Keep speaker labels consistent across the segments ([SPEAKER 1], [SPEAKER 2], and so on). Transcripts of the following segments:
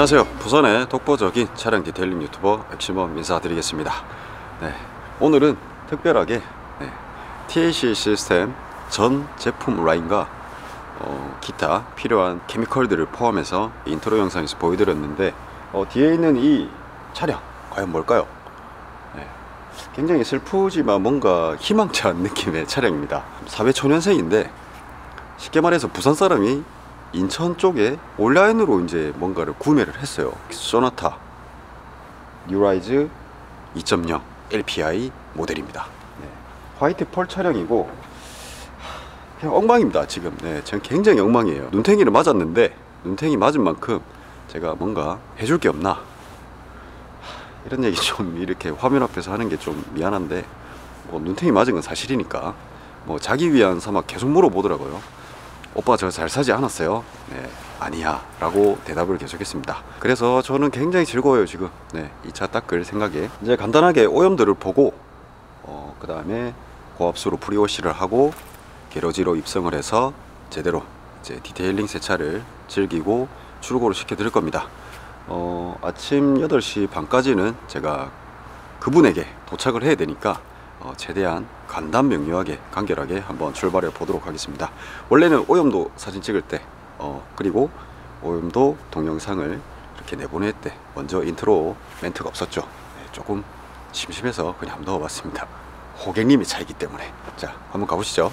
[SPEAKER 1] 안녕하세요. 부산의 독보적인 차량 detailing 유튜버 엑시머 인사드리겠습니다. 네, 오늘은 특별하게 네, TAC 시스템 전 제품 라인과 어, 기타 필요한 chemical들을 포함해서 인트로 영상에서 보여드렸는데 어, 뒤에 있는 이 차량 과연 뭘까요? 네, 굉장히 슬프지만 뭔가 희망찬 느낌의 차량입니다. 사회초년생인데 쉽게 말해서 부산 사람이 인천 쪽에 온라인으로 이제 뭔가를 구매를 했어요. 소나타 뉴라이즈 2.0 LPI 모델입니다. 네. white pearl 차량이고 그냥 엉망입니다. 지금 네, 전 굉장히 엉망이에요. 눈탱이를 맞았는데 눈탱이 맞은 만큼 제가 뭔가 해줄 게 없나 이런 얘기 좀 이렇게 화면 앞에서 하는 게 좀 미안한데 뭐 눈탱이 맞은 건 사실이니까 뭐 자기 위안 삼아 계속 물어보더라고요. 오빠 저 잘 사지 않았어요? 네, 아니야 라고 대답을 계속했습니다. 그래서 저는 굉장히 즐거워요 지금. 네, 이차 닦을 생각에. 이제 간단하게 오염들을 보고 어, 그 다음에 고압수로 pre-wash를 하고 garage로 입성을 해서 제대로 이제 detailing 세차를 즐기고 출고를 시켜 드릴 겁니다. 어, 아침 8시 반까지는 제가 그분에게 도착을 해야 되니까 어, 최대한 간단 명료하게 간결하게 한번 출발해 보도록 하겠습니다. 원래는 오염도 사진 찍을 때 어, 그리고 오염도 동영상을 이렇게 내보낼 때 먼저 인트로 멘트가 없었죠. 네, 조금 심심해서 그냥 한번 넣어봤습니다. 호갱님의 차이기 때문에. 자 한번 가보시죠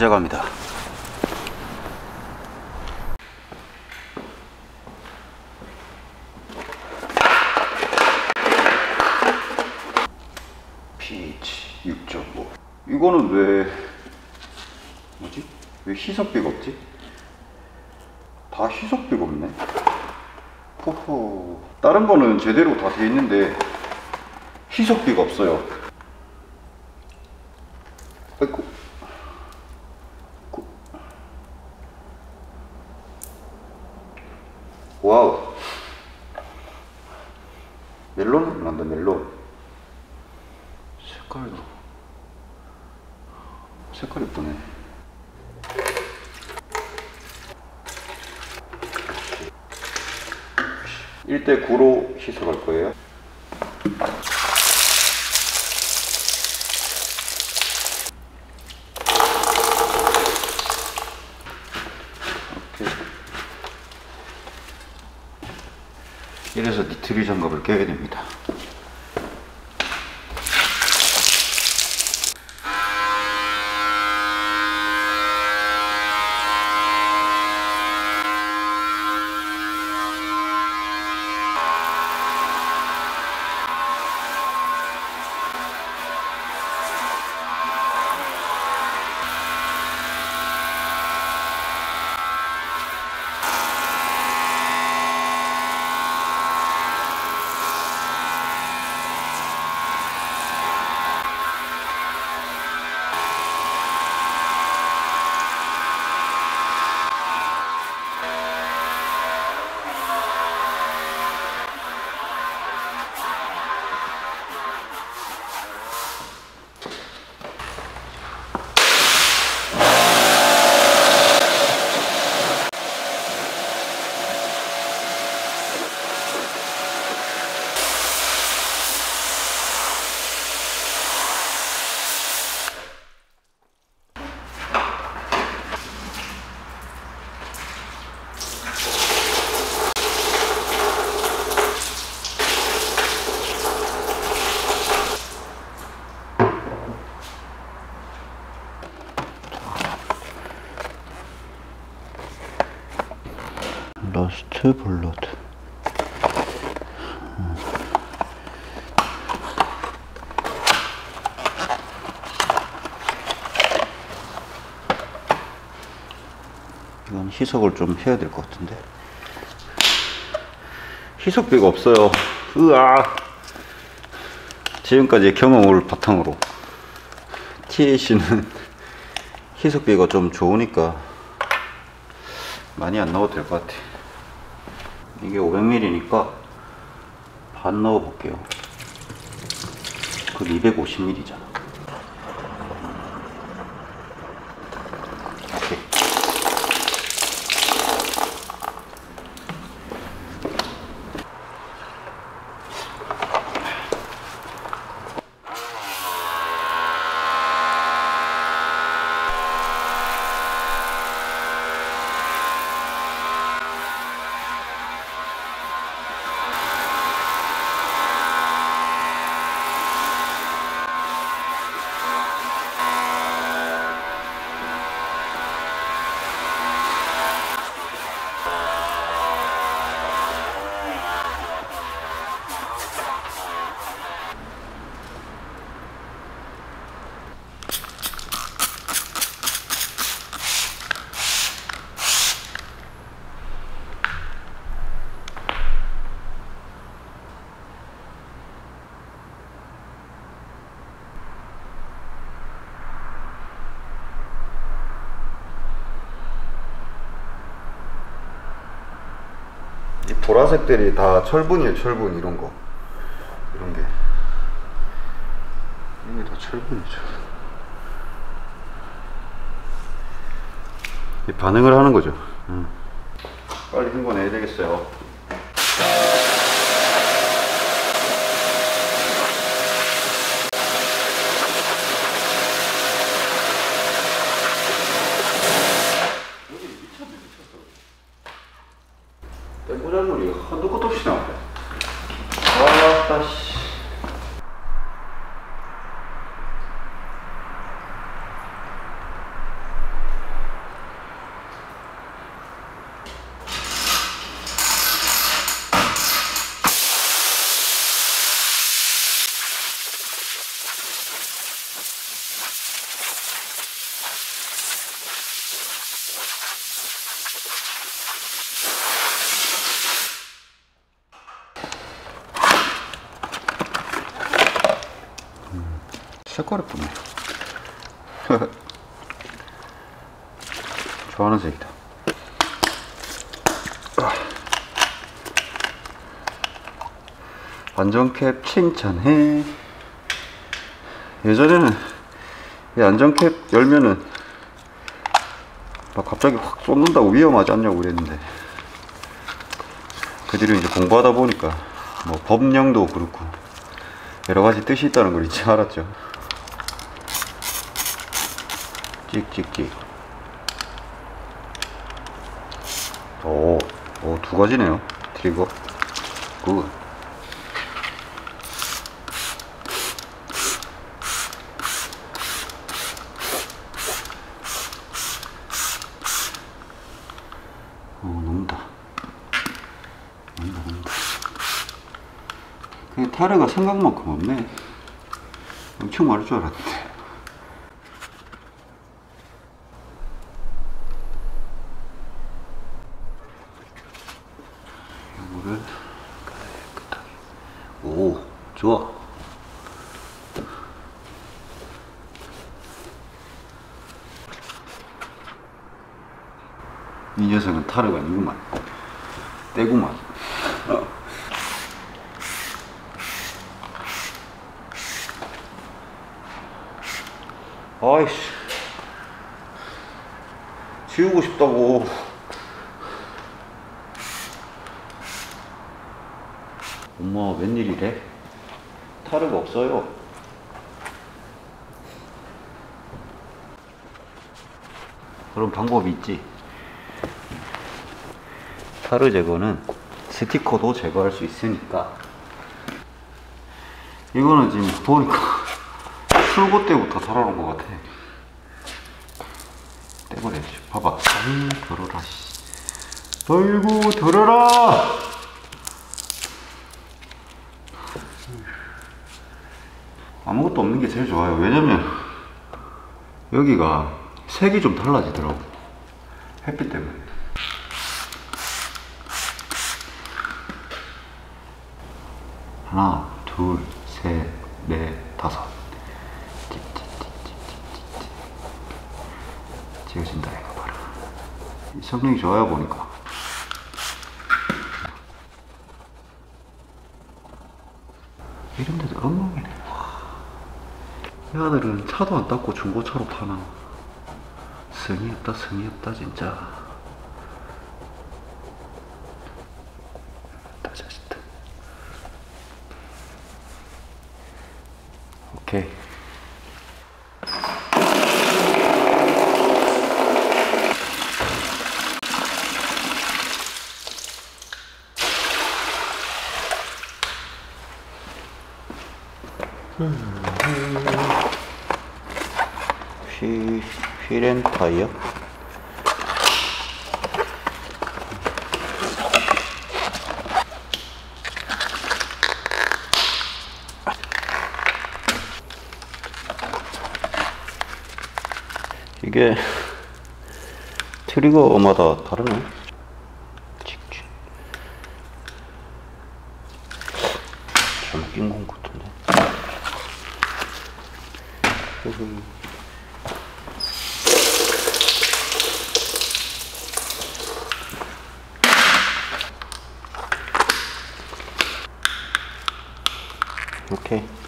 [SPEAKER 1] 시작합니다. pH 6.5 이거는 왜 뭐지? 왜 희석비가 없지? 다 희석비가 없네. 호호. 다른 거는 제대로 다 돼 있는데 희석비가 없어요. 아이고. 구- 와우. 멜론 난다 멜론. 색깔도 색깔 이쁘네. 일 대 9로 희석할 거예요. 이래서 니트리 장갑을 껴야 됩니다. 러스트 블러드 이건 희석을 좀 해야 될 것 같은데. 희석비가 없어요. 으아! 지금까지 경험을 바탕으로. TAC는 희석비가 좀 좋으니까 많이 안 넣어도 될 것 같아. 이게 500ml니까 반 넣어 볼게요. 그 250ml잖아. 오케이. 이 보라색들이 다 철분이에요, 철분 이런 거. 이런 게. 이게 다 철분이죠. 이 반응을 하는 거죠. 음. 빨리 헹궈내야 되겠어요. 예쁘네. 좋아하는 색이다. 안전캡 칭찬해. 예전에는 이 안전캡 열면은 막 갑자기 확 쏟는다고 위험하지 않냐고 그랬는데 그 뒤로 이제 공부하다 보니까 뭐 법령도 그렇고 여러 가지 뜻이 있다는 걸 이제 알았죠. 찍찍찍. 오, 오, 두 가지네요. 트리거. 굿. 어, 녹는다. 녹는다, 녹는다. 그 타르가 생각만큼 없네. 엄청 많을 줄 알았는데. 이거를 깨끗하게. 오, 좋아. 이 녀석은 타르가 아니구만. 떼구만. 어. 아이씨. 지우고 싶다고. 엄마, 웬일이래? 타르가 없어요. 그런 방법이 있지. 타르 제거는 스티커도 제거할 수 있으니까. 이거는 지금 보니까 출고 때부터 달아놓은 것 같아. 떼버려야지. 봐봐. 아이, 더러라, 씨. 아이고, 더러라! 아무것도 없는 게 제일 좋아요. 왜냐면, 여기가 색이 좀 달라지더라고. 햇빛 때문에. 하나, 둘, 셋, 넷, 다섯. 지워진다 이거 봐라. 이 성능이 좋아요 보니까. 이런 데도 엉망이네. 이 아들은 차도 안 닦고 중고차로 파나. 성의 없다, 성의 없다, 진짜. 다 자식들. 오케이. 휘, 휘렌 타이어? 이게 트리거마다 다르네. 잘못 낀것 같은데. 오케이.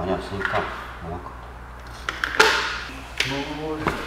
[SPEAKER 1] 間には新幹線もなかった。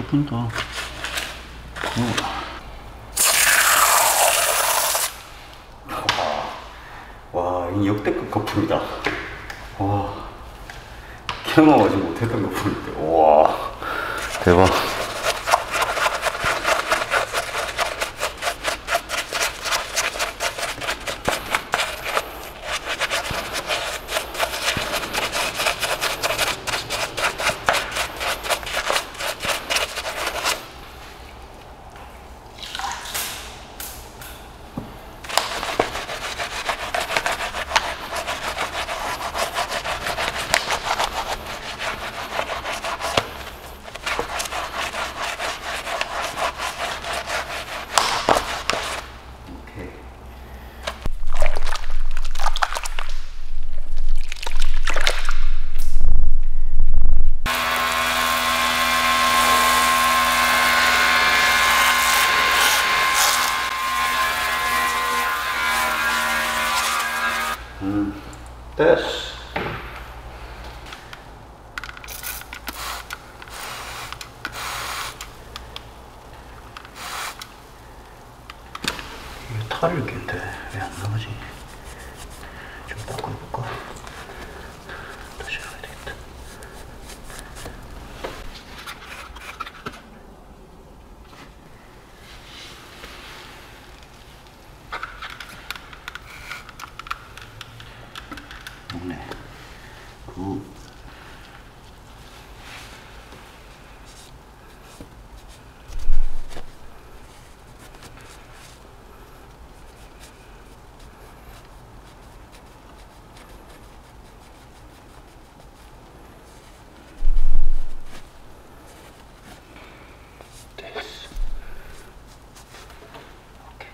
[SPEAKER 1] 잘 뜯긴다. 와, 이 역대급 거품이다. 와, 경험하지 못했던 거품인데, 와, 대박. 오케이. 음, 됐어. 이게 탈을 낀데 왜 안 나가지? 좀 바꿔볼까? 다시 가야 되겠다. 먹네. 굿. 됐어. 오케이.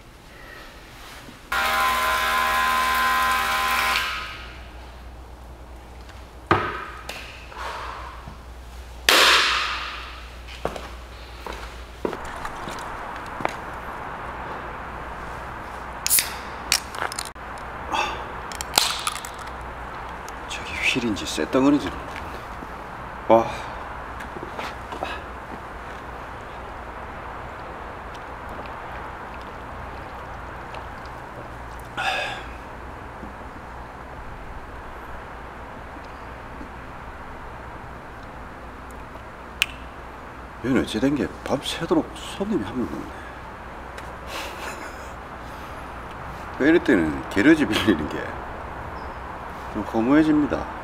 [SPEAKER 1] 저기 휠인지 쇳덩어리인지. 와. 여기는 어찌 된 게 밤새도록 손님이 한명 없네. 이럴 때는 게러지 빌리는 게 좀 허무해집니다.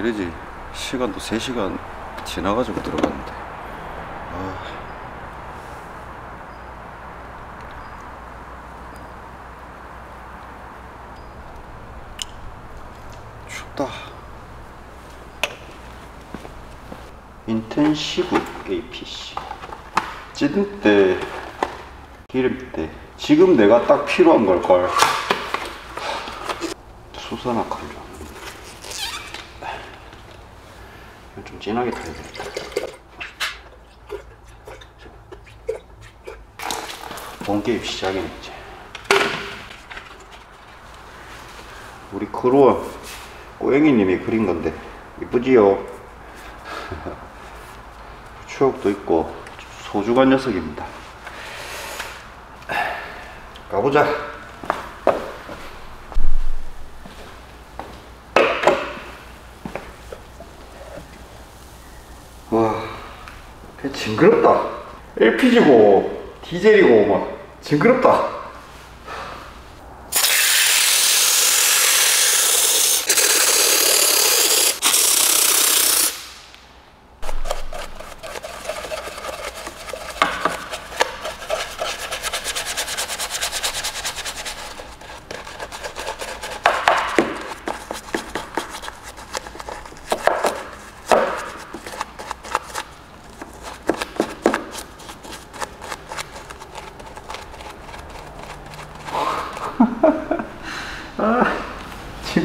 [SPEAKER 1] 게러지 시간도 3시간 지나가지고 들어갔는데. 아. 춥다. 인텐시브 APC. 찌든 때, 기름 때, 지금 내가 딱 필요한 걸걸. 수선화 칼로. 이건 좀 진하게 타야 되겠다. 본 게임 시작이네, 이제. 우리 크루어 꼬eng이님이 그린 건데, 이쁘지요? 추억도 있고, 소중한 녀석입니다. 가보자. 와, 배 징그럽다. LPG고, 디젤이고, 막, 징그럽다.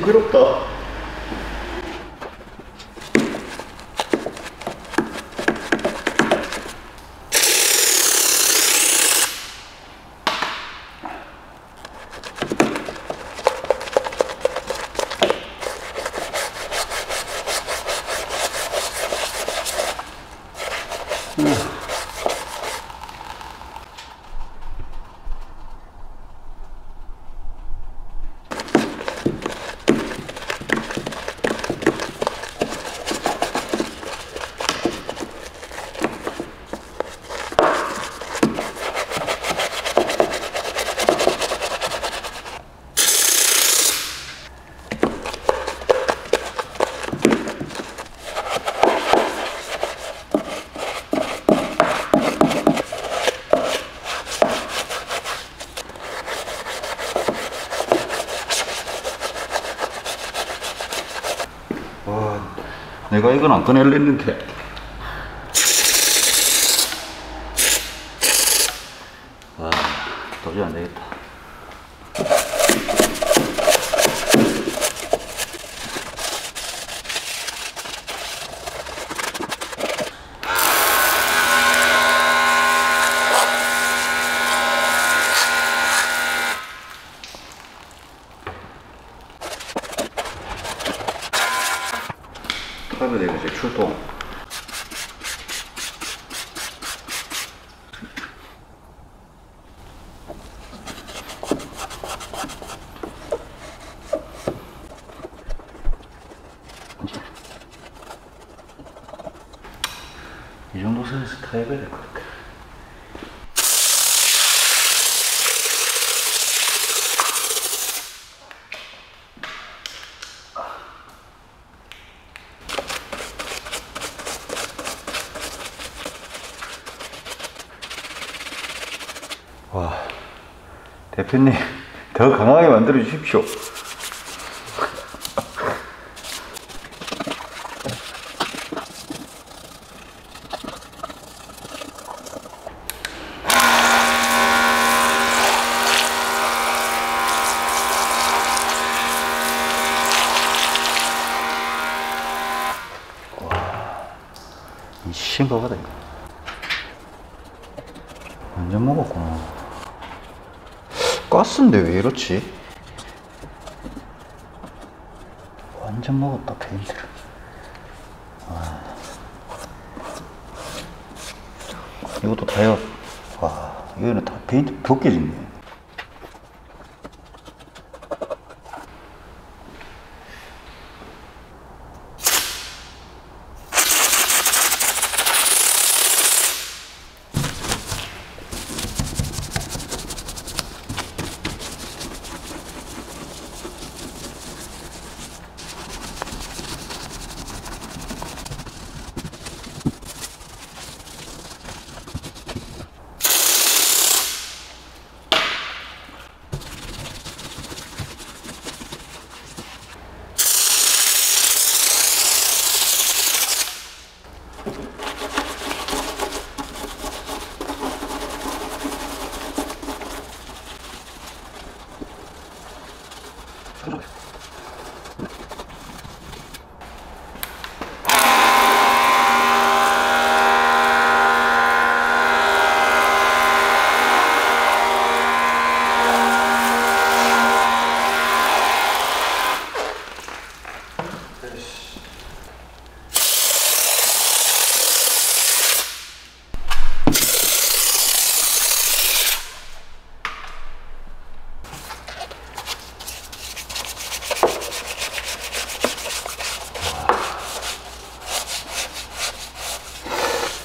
[SPEAKER 1] 징그럽다. 와, 내가 이건 안 꺼내려 했는데. 와, 도저히 안 되겠다. 타이브 되고 이제 출동. 이 정도 선에서 타입해야 될 것 같아. 와, 대표님, 더 강하게 만들어 주십시오. 이 심각하다, 이거. 완전 먹었구나. 가스인데 왜 이렇지? 완전 먹었다, 페인트를. 와. 이것도 다이어. 와, 이거는 다 페인트 벗겨졌네.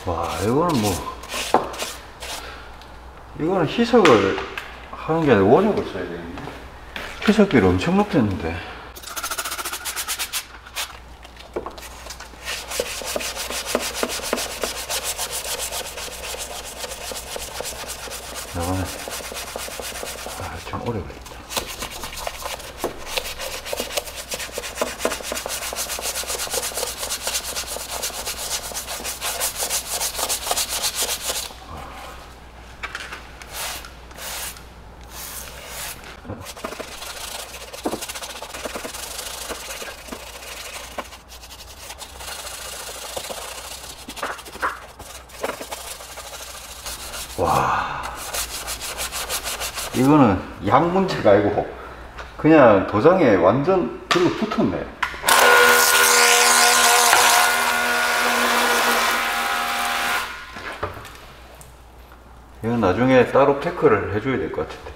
[SPEAKER 1] 와 이거는 뭐 이거는 희석을 하는 게 아니라 원액을 써야 되는데. 희석비를 엄청 높였는데 이거는 아좀 오래 걸린다 이거는 아니고 그냥 도장에 완전 들어 붙었네. 이건 나중에 따로 테크를 해줘야 될 것 같은데.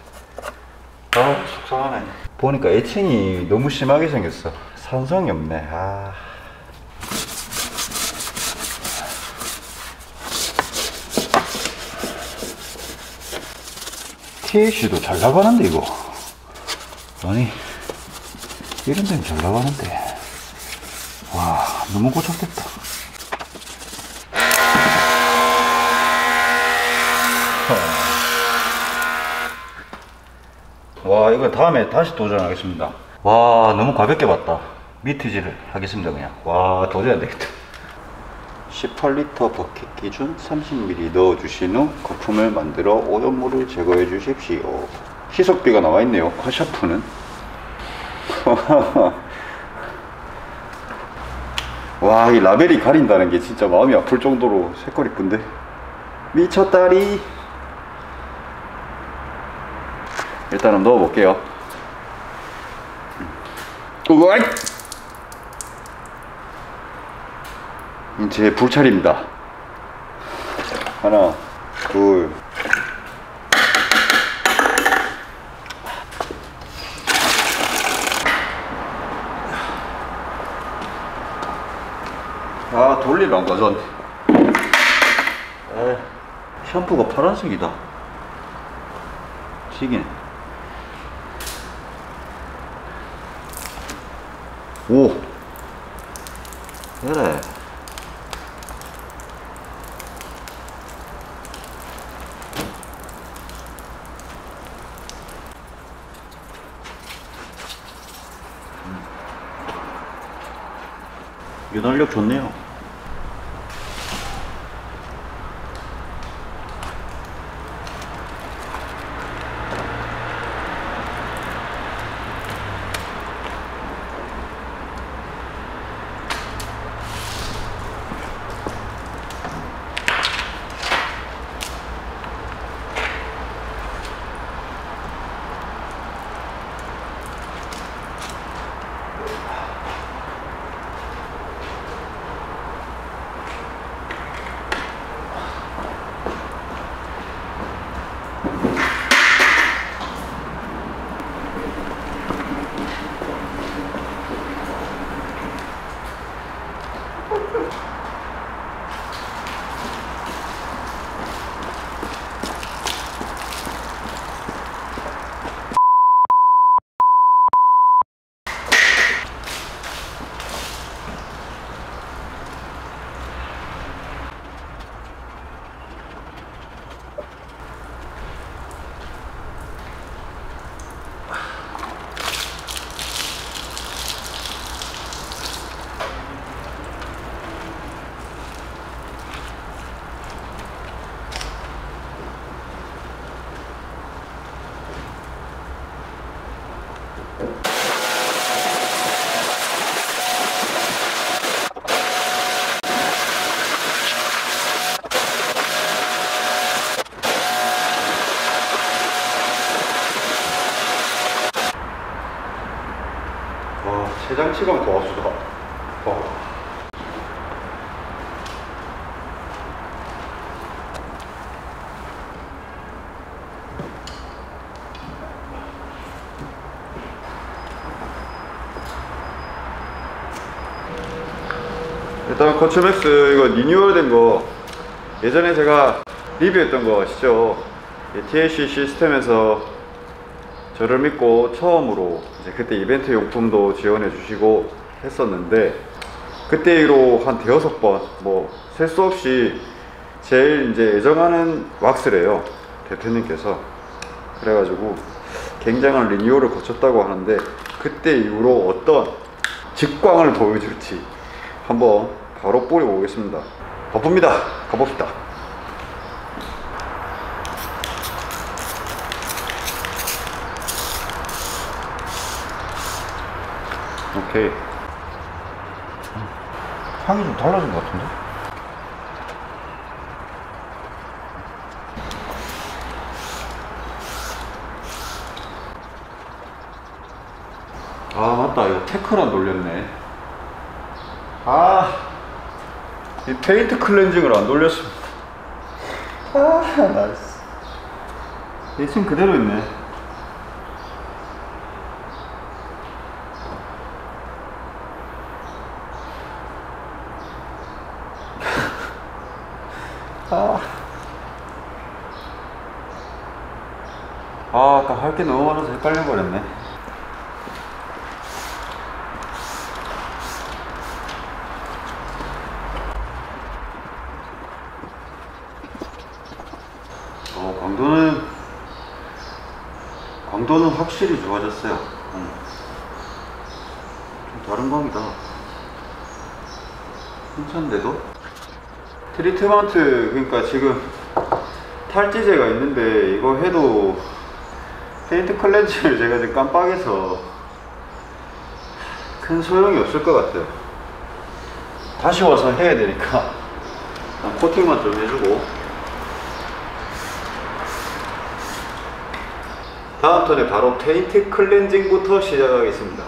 [SPEAKER 1] 아, 속상하네. 보니까 애칭이 너무 심하게 생겼어. 산성이 없네. 아. TAC도 잘 나가는데, 이거. 아니, 이런 데는 잘 나가는데. 와, 너무 고착됐다. 와, 이거 다음에 다시 도전하겠습니다. 와, 너무 가볍게 봤다. 미트질을 하겠습니다, 그냥. 와, 도저히 안 되겠다. 18리터 버킷 기준 30ml 넣어주신 후 거품을 만들어 오염물을 제거해 주십시오. 희석비가 나와 있네요. 화샤프는. 와, 이 라벨이 가린다는 게 진짜 마음이 아플 정도로 색깔 이쁜데. 미쳤다리. 일단 한번 넣어볼게요. 우와이! 음, 제 불찰입니다. 하나, 둘. 아, 돌리를 안 가져왔네. 에, 샴푸가 파란색이다. 튀기네. 오! 세장치감 도와주다. 어. 일단 커츠맥스 이거 리뉴얼된 거 예전에 제가 리뷰했던 거 아시죠? 이 TLC 시스템에서 저를 믿고 처음으로 이제 그때 이벤트 용품도 지원해 주시고 했었는데 그때 이후로 한 대여섯 번 뭐 셀 수 없이 제일 이제 애정하는 왁스래요. 대표님께서. 그래가지고 굉장한 리뉴얼을 거쳤다고 하는데 그때 이후로 어떤 직광을 보여줄지 한번 바로 뿌려 보겠습니다. 바쁩니다. 가봅시다 오케이.
[SPEAKER 2] 향이 좀 달라진 것 같은데?
[SPEAKER 1] 아 맞다. 이거 테크란 돌렸네. 아이 paint cleansing을 안 돌렸습니다. 아 nice. 그대로 있네 아. 게 너무 많아서 헷갈려 버렸네. 어, 강도는 강도는 확실히 좋아졌어요. 음. 좀 다른 광이다. 괜찮은데도? 트리트먼트 그러니까 지금 탈지제가 있는데 이거 해도 paint cleansing을 제가 지금 깜빡해서 큰 소용이 없을 것 같아요. 다시 와서 해야 되니까 코팅만 좀 해주고 다음 턴에 바로 paint cleansing부터 시작하겠습니다.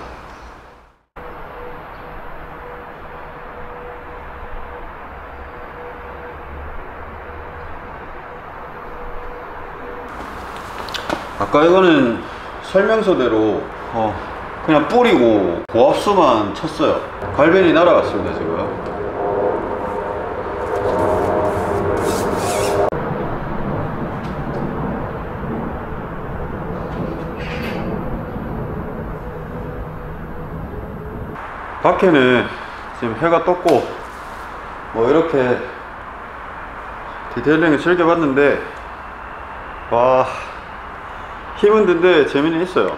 [SPEAKER 1] 아까 이거는 설명서대로 어, 그냥 뿌리고 고압수만 쳤어요. 갈변이 날아갔습니다 지금. 밖에는 지금 해가 떴고 뭐 이렇게 디테일링을 즐겨봤는데 와 힘은 든데 재미는 있어요.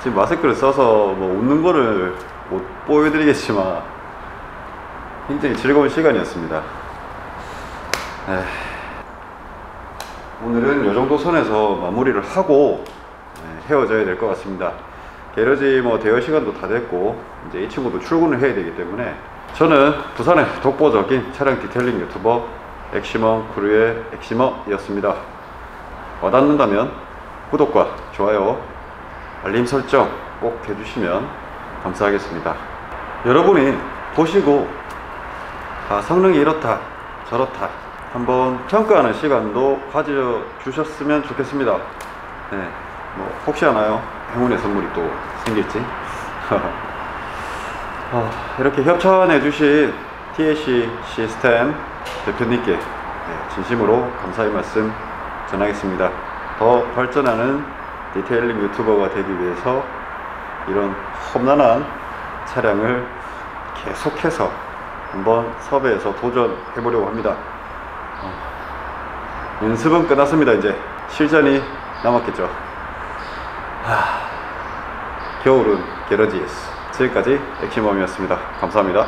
[SPEAKER 1] 지금 마스크를 써서 뭐 웃는 거를 못 보여드리겠지만 굉장히 즐거운 시간이었습니다. 에이, 오늘은 이 정도 선에서 마무리를 하고 네, 헤어져야 될 것 같습니다. 게러지 뭐 대여 시간도 다 됐고 이제 이 친구도 출근을 해야 되기 때문에 저는 부산의 독보적인 차량 detailing 유튜버 엑시머 크루의 엑시머이었습니다. 와닿는다면 구독과 좋아요 알림 설정 꼭 해주시면 감사하겠습니다. 여러분이 보시고 아 성능이 이렇다 저렇다 한번 평가하는 시간도 가져주셨으면 좋겠습니다. 네, 뭐 혹시 아나요? 행운의 선물이 또 생길지? 어, 이렇게 협찬해 주신 TAC 시스템 대표님께 네, 진심으로 감사의 말씀 전하겠습니다. 더 발전하는 detailing 유튜버가 되기 위해서 이런 험난한 차량을 계속해서 한번 섭외해서 도전해 보려고 합니다. 어, 연습은 끝났습니다. 이제 실전이 남았겠죠. 하, 겨울은 게러지에서 지금까지 엑시멈이었습니다. 감사합니다.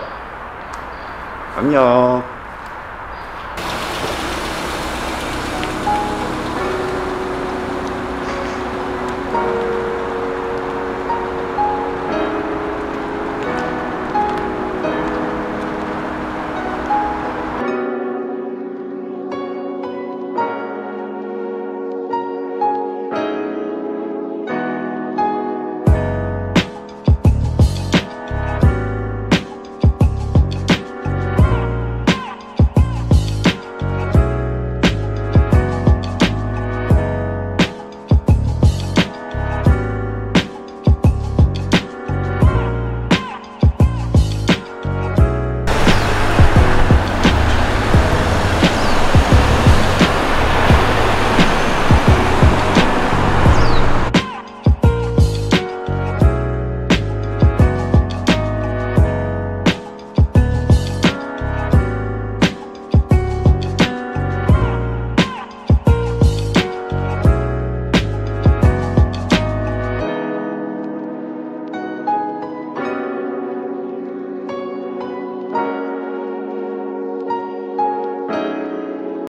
[SPEAKER 1] 안녕.